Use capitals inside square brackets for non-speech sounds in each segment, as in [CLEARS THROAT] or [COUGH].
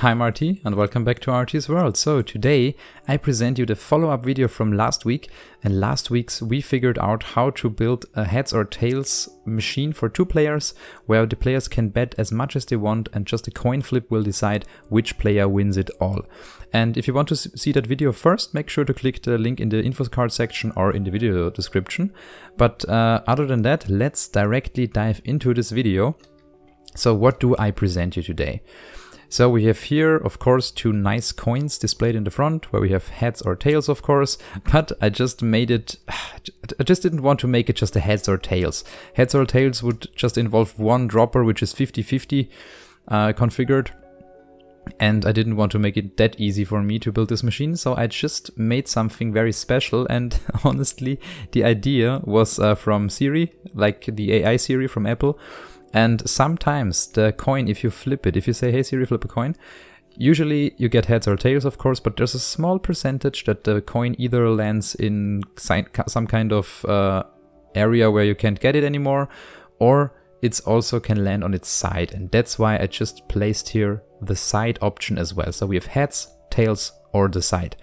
Hi Marty and welcome back to RT's World. So today I present you the follow-up video from last week and last week's we figured out how to build a heads or tails machine for two players where the players can bet as much as they want and just a coin flip will decide which player wins it all. And if you want to see that video first, make sure to click the link in the info card section or in the video description. But uh, other than that, let's directly dive into this video. So what do I present you today? So we have here, of course, two nice coins displayed in the front where we have heads or tails, of course, but I just made it, [SIGHS] I just didn't want to make it just a heads or tails. Heads or tails would just involve one dropper, which is 50-50 uh, configured. And I didn't want to make it that easy for me to build this machine, so I just made something very special. And [LAUGHS] honestly, the idea was uh, from Siri, like the AI Siri from Apple. And sometimes the coin, if you flip it, if you say, hey Siri, flip a coin, usually you get heads or tails, of course, but there's a small percentage that the coin either lands in some kind of uh, area where you can't get it anymore, or it also can land on its side. And that's why I just placed here the side option as well. So we have heads, tails, or the side.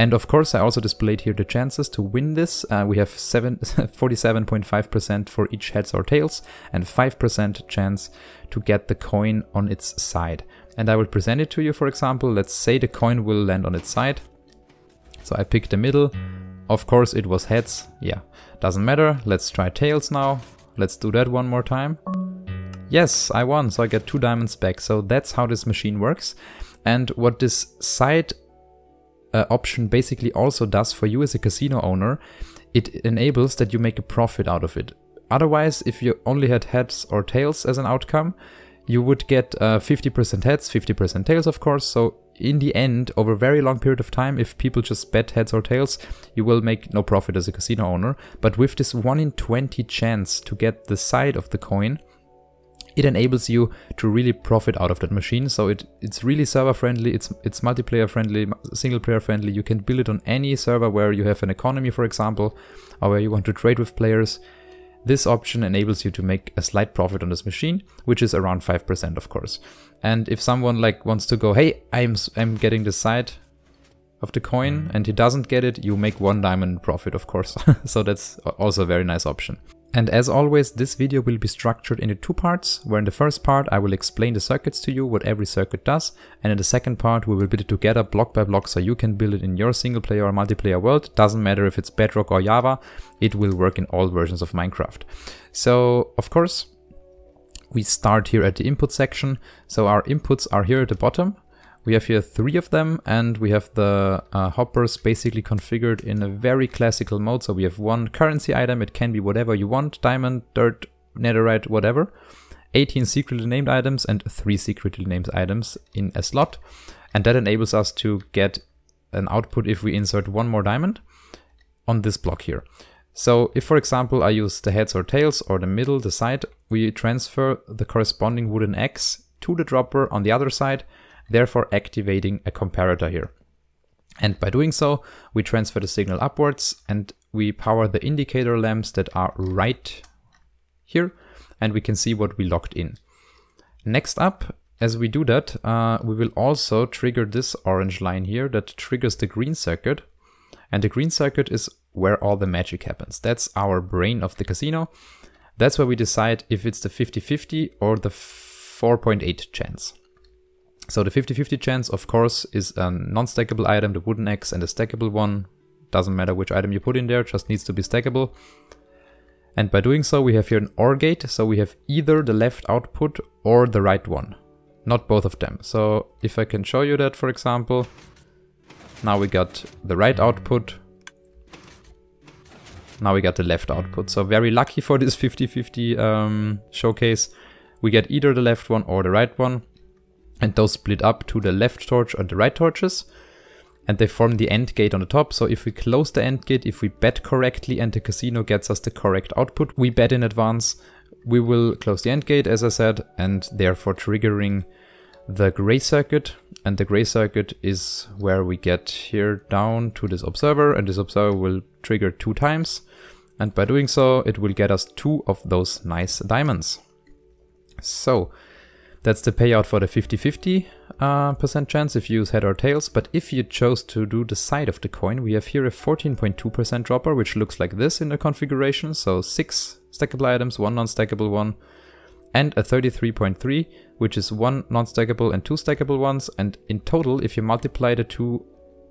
And of course, I also displayed here the chances to win this. Uh, we have 47.5% [LAUGHS] for each heads or tails and 5% chance to get the coin on its side. And I will present it to you, for example. Let's say the coin will land on its side. So I pick the middle. Of course, it was heads. Yeah, doesn't matter. Let's try tails now. Let's do that one more time. Yes, I won, so I get two diamonds back. So that's how this machine works. And what this side uh, option basically also does for you as a casino owner, it enables that you make a profit out of it. Otherwise, if you only had heads or tails as an outcome, you would get 50% uh, heads, 50% tails, of course. So in the end, over a very long period of time, if people just bet heads or tails, you will make no profit as a casino owner. But with this 1 in 20 chance to get the side of the coin, it enables you to really profit out of that machine. So it, it's really server friendly, it's, it's multiplayer friendly, single player friendly. You can build it on any server where you have an economy, for example, or where you want to trade with players. This option enables you to make a slight profit on this machine, which is around 5% of course. And if someone like wants to go, hey, I'm, I'm getting the side of the coin mm. and he doesn't get it, you make one diamond profit of course. [LAUGHS] so that's also a very nice option. And as always, this video will be structured into two parts, where in the first part I will explain the circuits to you, what every circuit does, and in the second part we will build it together block by block so you can build it in your single player or multiplayer world. Doesn't matter if it's Bedrock or Java, it will work in all versions of Minecraft. So, of course, we start here at the input section. So our inputs are here at the bottom. We have here three of them and we have the uh, hoppers basically configured in a very classical mode. So we have one currency item, it can be whatever you want, diamond, dirt, netherite, whatever. 18 secretly named items and 3 secretly named items in a slot. And that enables us to get an output if we insert one more diamond on this block here. So if, for example, I use the heads or tails or the middle, the side, we transfer the corresponding wooden axe to the dropper on the other side therefore activating a comparator here. And by doing so, we transfer the signal upwards and we power the indicator lamps that are right here and we can see what we locked in. Next up, as we do that, uh, we will also trigger this orange line here that triggers the green circuit. And the green circuit is where all the magic happens. That's our brain of the casino. That's where we decide if it's the 50-50 or the 4.8 chance. So the 50-50 chance, of course, is a non-stackable item, the wooden axe and a stackable one. Doesn't matter which item you put in there, just needs to be stackable. And by doing so, we have here an OR gate, so we have either the left output or the right one, not both of them. So if I can show you that, for example, now we got the right output, now we got the left output. So very lucky for this 50-50 um, showcase. We get either the left one or the right one and those split up to the left torch and the right torches. And they form the AND gate on the top. So if we close the AND gate, if we bet correctly and the casino gets us the correct output, we bet in advance, we will close the AND gate as I said and therefore triggering the gray circuit. And the gray circuit is where we get here down to this observer. And this observer will trigger two times. And by doing so it will get us two of those nice diamonds. So That's the payout for the 50-50 uh, percent chance if you use head or tails. But if you chose to do the side of the coin, we have here a 14.2% dropper, which looks like this in the configuration. So six stackable items, one non-stackable one, and a 33.3, which is one non-stackable and two stackable ones. And in total, if you multiply the two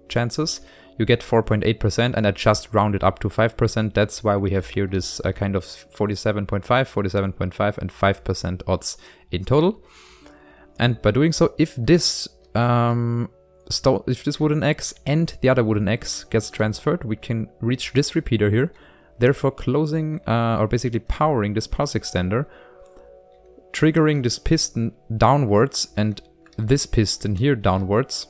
chances, you get 4.8% and I just rounded up to 5%. That's why we have here this uh, kind of 47.5, 47.5 and 5% odds in total. And by doing so, if this um, if this wooden axe and the other wooden axe gets transferred, we can reach this repeater here, therefore closing uh, or basically powering this pulse extender, triggering this piston downwards and this piston here downwards.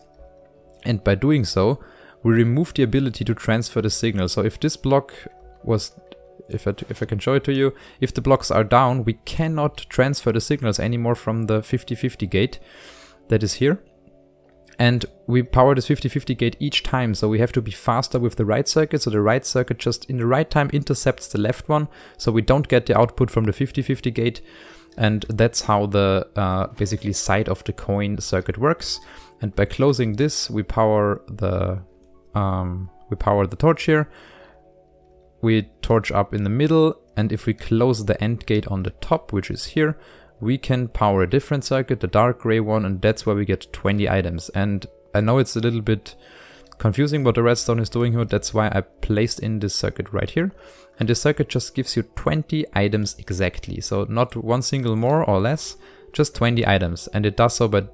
And by doing so, we remove the ability to transfer the signal. So if this block was, if I, if I can show it to you, if the blocks are down, we cannot transfer the signals anymore from the 50-50 gate that is here. And we power this 50-50 gate each time, so we have to be faster with the right circuit, so the right circuit just in the right time intercepts the left one, so we don't get the output from the 50-50 gate, and that's how the uh, basically side of the coin circuit works. And by closing this, we power the um, we power the torch here. We torch up in the middle, and if we close the AND gate on the top, which is here, we can power a different circuit, the dark gray one, and that's where we get 20 items. And I know it's a little bit confusing what the redstone is doing here, that's why I placed in this circuit right here. And this circuit just gives you 20 items exactly, so not one single more or less, just 20 items. And it does so by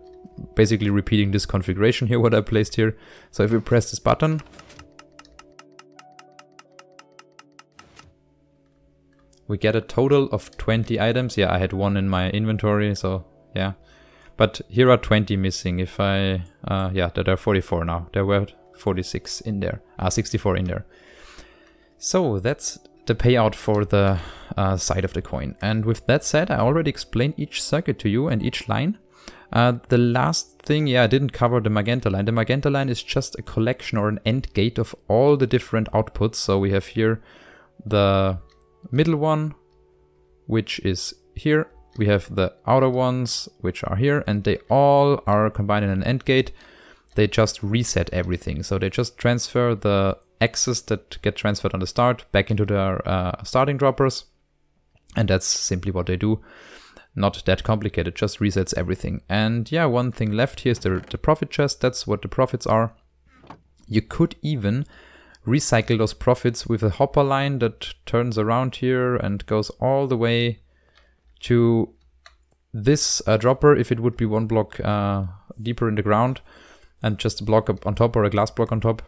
basically repeating this configuration here, what I placed here. So if we press this button, we get a total of 20 items. Yeah, I had one in my inventory, so yeah. But here are 20 missing. If I, uh, yeah, there are 44 now. There were 46 in there, uh, 64 in there. So that's the payout for the uh, side of the coin. And with that said, I already explained each circuit to you and each line. Uh, the last thing, yeah, I didn't cover the magenta line. The magenta line is just a collection or an AND gate of all the different outputs. So we have here the middle one, which is here. We have the outer ones, which are here, and they all are combined in an AND gate. They just reset everything. So they just transfer the axes that get transferred on the start back into their uh, starting droppers. And that's simply what they do not that complicated, just resets everything. And yeah, one thing left here is the, the profit chest, that's what the profits are. You could even recycle those profits with a hopper line that turns around here and goes all the way to this uh, dropper if it would be one block uh, deeper in the ground and just a block up on top or a glass block on top.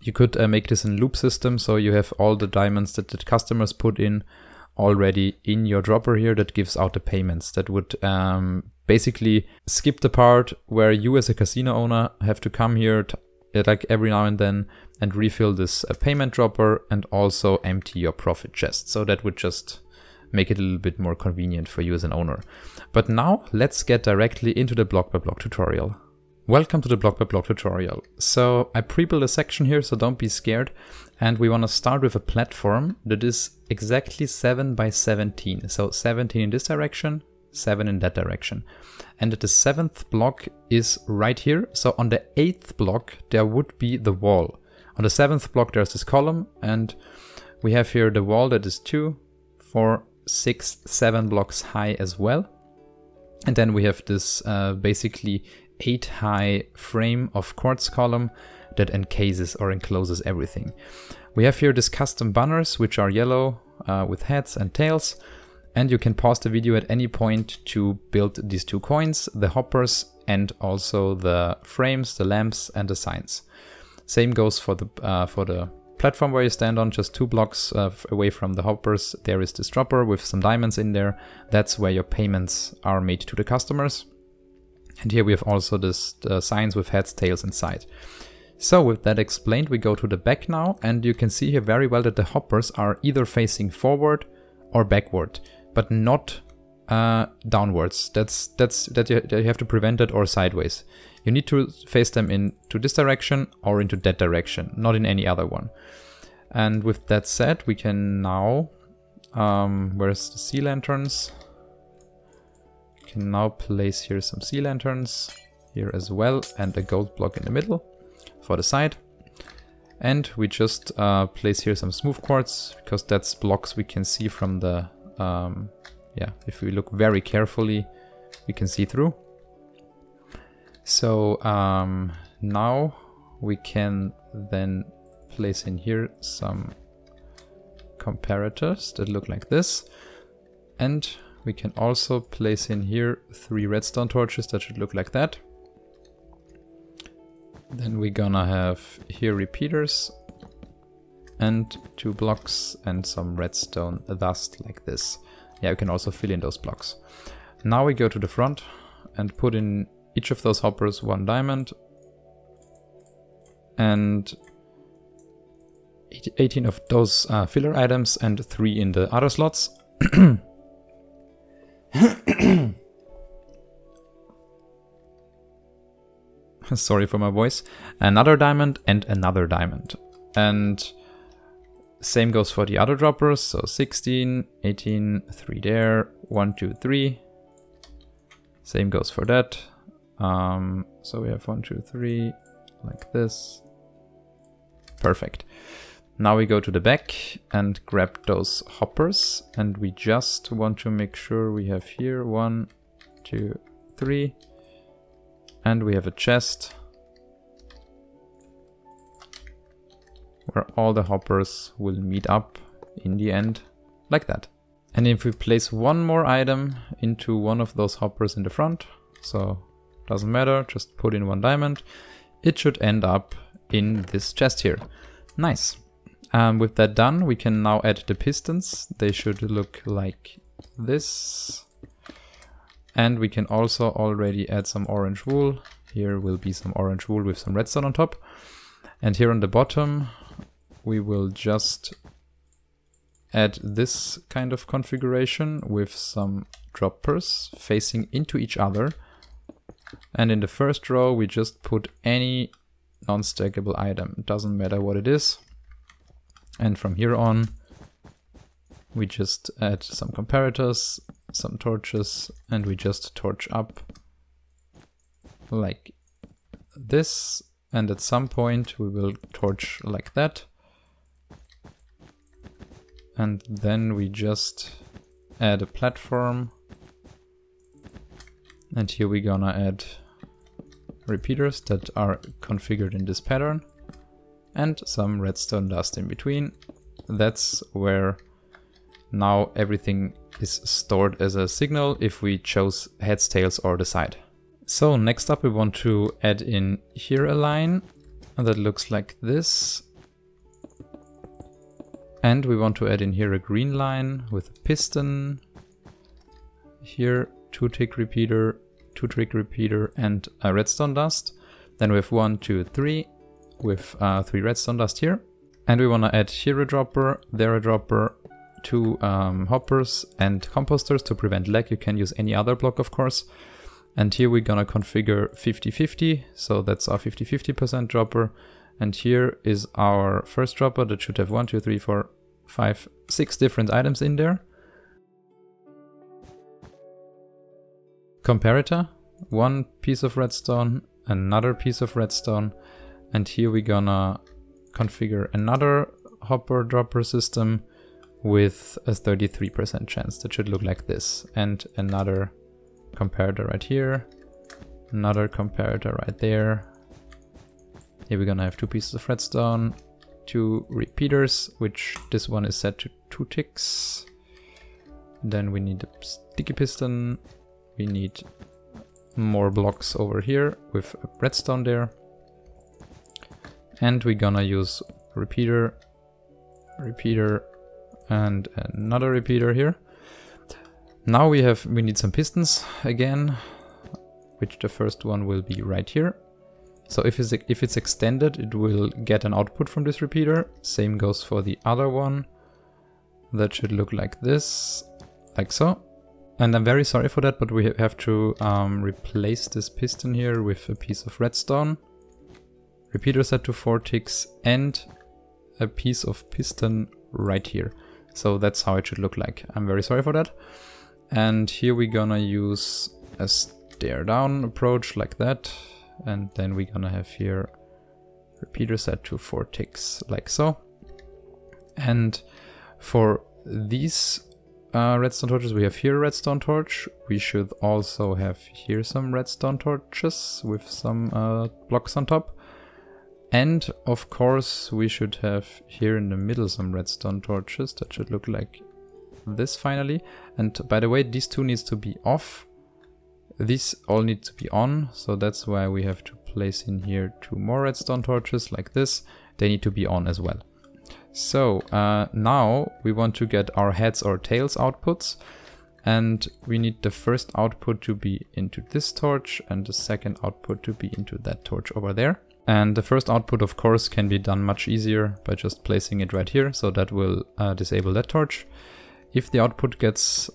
You could uh, make this in loop system so you have all the diamonds that the customers put in already in your dropper here that gives out the payments that would um, basically skip the part where you as a casino owner have to come here uh, like every now and then and refill this uh, payment dropper and also empty your profit chest. So that would just make it a little bit more convenient for you as an owner. But now let's get directly into the block by block tutorial. Welcome to the block by block tutorial. So I pre-built a section here, so don't be scared. And we want to start with a platform that is exactly 7 by 17. So 17 in this direction, 7 in that direction. And the seventh block is right here. So on the eighth block, there would be the wall. On the seventh block, there's this column. And we have here the wall that is 2, 4, 6, 7 blocks high as well. And then we have this uh, basically 8 high frame of quartz column that encases or encloses everything. We have here these custom banners, which are yellow uh, with heads and tails. And you can pause the video at any point to build these two coins, the hoppers and also the frames, the lamps and the signs. Same goes for the uh, for the platform where you stand on, just two blocks uh, away from the hoppers. There is this dropper with some diamonds in there. That's where your payments are made to the customers. And here we have also this uh, signs with heads, tails inside. So with that explained, we go to the back now and you can see here very well that the hoppers are either facing forward or backward, but not uh, downwards. That's that's that you, that you have to prevent it or sideways. You need to face them into this direction or into that direction, not in any other one. And with that said, we can now, um, where's the sea lanterns? Can now place here some sea lanterns here as well and a gold block in the middle for the side. And we just uh, place here some smooth quartz because that's blocks we can see from the, um, yeah, if we look very carefully, we can see through. So um, now we can then place in here some comparators that look like this. And we can also place in here three redstone torches that should look like that. Then we're gonna have here repeaters and two blocks and some redstone dust like this. Yeah, you can also fill in those blocks. Now we go to the front and put in each of those hoppers one diamond and 18 of those uh, filler items and 3 in the other slots. [CLEARS THROAT] [COUGHS] Sorry for my voice. Another diamond and another diamond. And same goes for the other droppers. So 16, 18, 3 there, 1, 2, 3. Same goes for that. Um, so we have 1, 2, 3, like this. Perfect. Now we go to the back and grab those hoppers and we just want to make sure we have here one, two, three, and we have a chest where all the hoppers will meet up in the end like that. And if we place one more item into one of those hoppers in the front, so doesn't matter, just put in one diamond, it should end up in this chest here. Nice. Um, with that done, we can now add the pistons. They should look like this. And we can also already add some orange wool. Here will be some orange wool with some redstone on top. And here on the bottom, we will just add this kind of configuration with some droppers facing into each other. And in the first row, we just put any non-stackable item. It doesn't matter what it is. And from here on, we just add some comparators, some torches, and we just torch up like this. And at some point we will torch like that. And then we just add a platform. And here we're gonna add repeaters that are configured in this pattern and some redstone dust in between. That's where now everything is stored as a signal if we chose heads, tails or the side. So next up we want to add in here a line that looks like this. And we want to add in here a green line with a piston. Here, two tick repeater, two tick repeater and a redstone dust. Then we have one, two, three, with uh, three redstone dust here. And we want to add here a dropper, there a dropper, two um, hoppers and composters to prevent lag. You can use any other block, of course. And here we're gonna configure 50-50, so that's our 50-50% dropper. And here is our first dropper that should have one, two, three, four, five, six different items in there. Comparator, one piece of redstone, another piece of redstone, and here we're gonna configure another hopper dropper system with a 33% chance. That should look like this. And another comparator right here. Another comparator right there. Here we're gonna have two pieces of redstone, two repeaters, which this one is set to two ticks. Then we need a sticky piston. We need more blocks over here with a redstone there. And we're gonna use repeater, repeater, and another repeater here. Now we have, we need some pistons again, which the first one will be right here. So if it's, if it's extended, it will get an output from this repeater. Same goes for the other one. That should look like this, like so. And I'm very sorry for that, but we have to um, replace this piston here with a piece of redstone repeater set to 4 ticks and a piece of piston right here. So that's how it should look like. I'm very sorry for that. And here we're gonna use a stair down approach like that. And then we're gonna have here repeater set to four ticks like so. And for these uh, redstone torches, we have here a redstone torch. We should also have here some redstone torches with some uh, blocks on top. And of course, we should have here in the middle some redstone torches that should look like this finally. And by the way, these two needs to be off. These all need to be on, so that's why we have to place in here two more redstone torches like this. They need to be on as well. So uh, now we want to get our heads or tails outputs and we need the first output to be into this torch and the second output to be into that torch over there. And the first output of course can be done much easier by just placing it right here so that will uh, disable that torch. If the output gets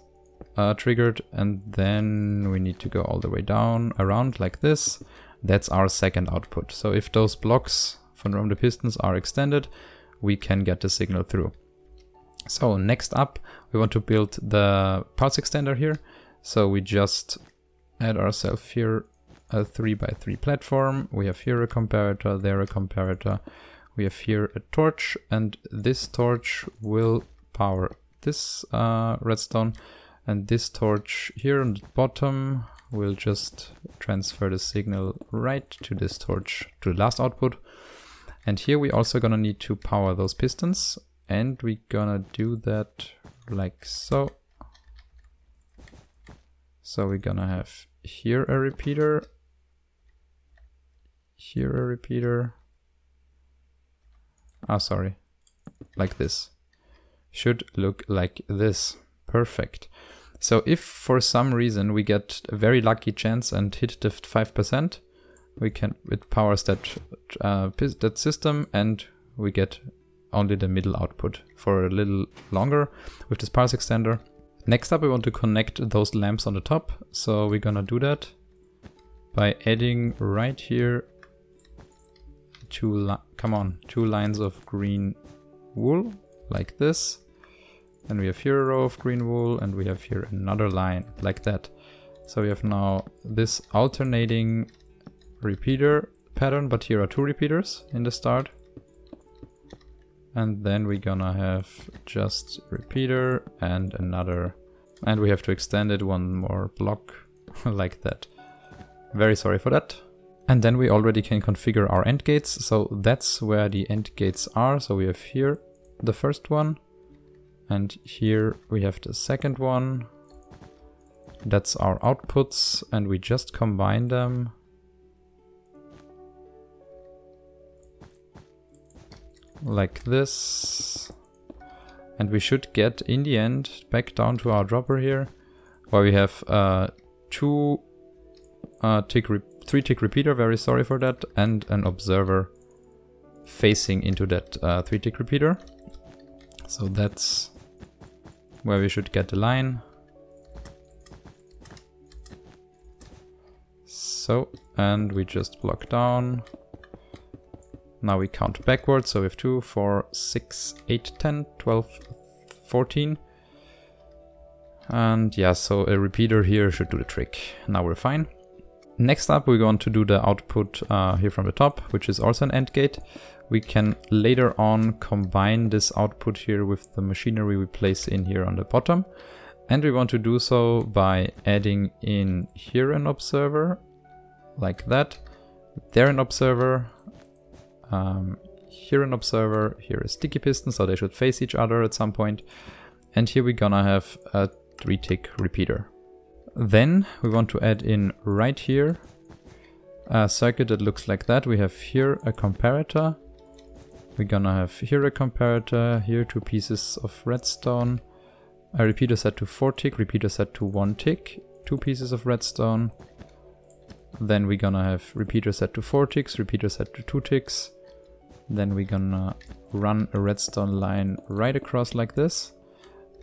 uh, triggered and then we need to go all the way down around like this, that's our second output. So if those blocks from the pistons are extended, we can get the signal through. So next up, we want to build the pulse extender here. So we just add ourselves here a 3 by 3 platform. We have here a comparator, there a comparator. We have here a torch, and this torch will power this uh, redstone. And this torch here on the bottom will just transfer the signal right to this torch, to the last output. And here we also gonna need to power those pistons and we gonna do that like so. So we're gonna have here a repeater, here a repeater. Ah, oh, sorry, like this. Should look like this. Perfect. So if for some reason we get a very lucky chance and hit the 5%, we can it powers that uh, that system and we get only the middle output for a little longer with this pulse extender. Next up we want to connect those lamps on the top so we're gonna do that by adding right here two come on two lines of green wool like this and we have here a row of green wool and we have here another line like that so we have now this alternating repeater pattern, but here are two repeaters in the start. And then we're gonna have just repeater and another. And we have to extend it one more block [LAUGHS] like that. Very sorry for that. And then we already can configure our AND gates. So that's where the AND gates are. So we have here the first one. And here we have the second one. That's our outputs and we just combine them like this. And we should get, in the end, back down to our dropper here, where we have uh, two uh, tick three tick repeater, very sorry for that, and an observer facing into that uh, three tick repeater. So that's where we should get the line. So, and we just block down. Now we count backwards, so we have 2, 4, 6, 8, 10, 12, 14. And yeah, so a repeater here should do the trick. Now we're fine. Next up, we're going to do the output uh, here from the top, which is also an AND gate. We can later on combine this output here with the machinery we place in here on the bottom. And we want to do so by adding in here an observer, like that. There an observer, um, here an observer, here a sticky piston, so they should face each other at some point. And here we're gonna have a three tick repeater. Then we want to add in right here a circuit that looks like that. We have here a comparator. We're gonna have here a comparator, here two pieces of redstone, a repeater set to 4 tick, repeater set to 1 tick, two pieces of redstone. Then we're gonna have repeater set to 4 ticks, repeater set to 2 ticks, then we're gonna run a redstone line right across like this.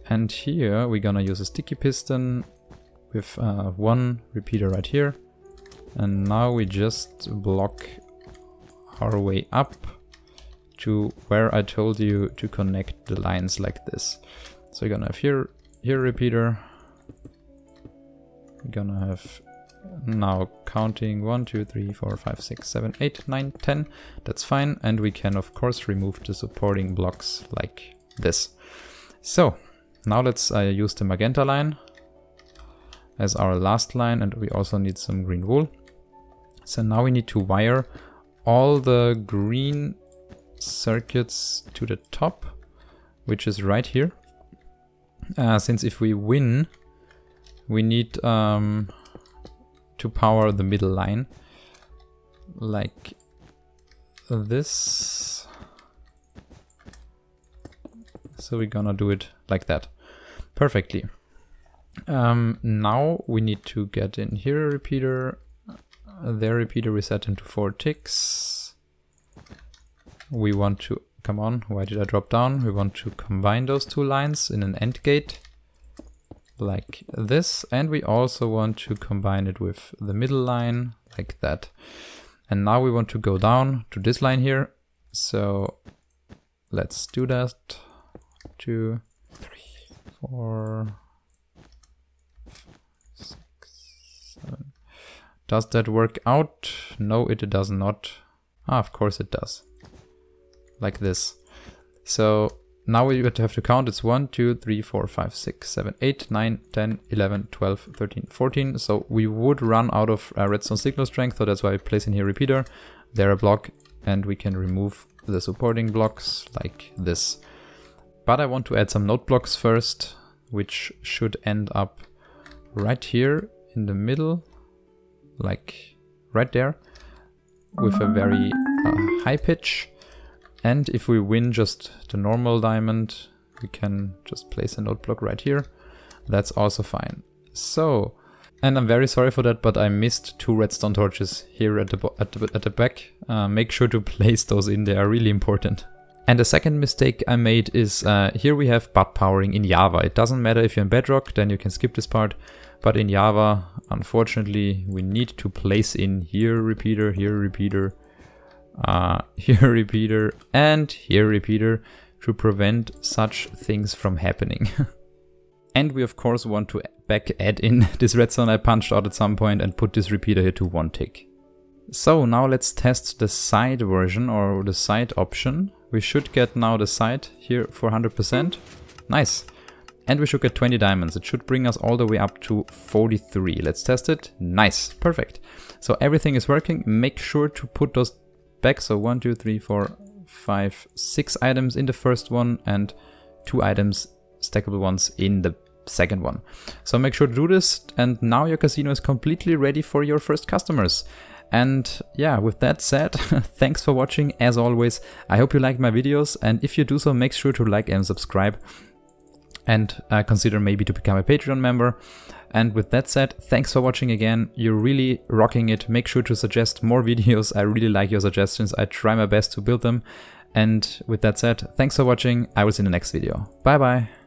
And here we're gonna use a sticky piston with uh, one repeater right here. And now we just block our way up to where I told you to connect the lines like this. So we're gonna have here, here repeater. We're gonna have now counting 1, 2, 3, 4, 5, 6, 7, 8, 9, 10. That's fine. And we can, of course, remove the supporting blocks like this. So now let's uh, use the magenta line as our last line. And we also need some green wool. So now we need to wire all the green circuits to the top, which is right here. Uh, since if we win, we need um, to power the middle line like this. So we're gonna do it like that perfectly. Um, now we need to get in here a repeater, there repeater reset into four ticks. We want to, come on, why did I drop down? We want to combine those two lines in an AND gate like this. And we also want to combine it with the middle line like that. And now we want to go down to this line here. So let's do that. Two, three, four, six, seven. Does that work out? No, it does not. Ah, of course it does. Like this. So now we would have to count. It's 1, 2, 3, 4, 5, 6, 7, 8, 9, 10, 11, 12, 13, 14. So we would run out of uh, redstone signal strength. So that's why I place in here repeater. There a block and we can remove the supporting blocks like this. But I want to add some node blocks first, which should end up right here in the middle, like right there, with a very uh, high pitch. And if we win just the normal diamond, we can just place a note block right here. That's also fine. So, and I'm very sorry for that, but I missed two redstone torches here at the, at the, at the back. Uh, make sure to [LAUGHS] place those in, they are really important. And the second mistake I made is uh, here we have butt powering in Java. It doesn't matter if you're in Bedrock, then you can skip this part. But in Java, unfortunately, we need to place in here repeater, here repeater, uh, [LAUGHS] here repeater and here repeater to prevent such things from happening. [LAUGHS] and we of course want to back add in [LAUGHS] this redstone I punched out at some point and put this repeater here to one tick. So now let's test the side version or the side option. We should get now the side here for 100%. Nice. And we should get 20 diamonds. It should bring us all the way up to 43. Let's test it. Nice. Perfect. So everything is working. Make sure to put those back. So one, two, three, four, five, six items in the first one and two items, stackable ones in the second one. So make sure to do this and now your casino is completely ready for your first customers. And yeah, with that said, [LAUGHS] thanks for watching as always. I hope you liked my videos and if you do so, make sure to like and subscribe and uh, consider maybe to become a Patreon member. And with that said, thanks for watching again. You're really rocking it. Make sure to suggest more [LAUGHS] videos. I really like your suggestions. I try my best to build them. And with that said, thanks for watching. I will see you in the next video. Bye bye.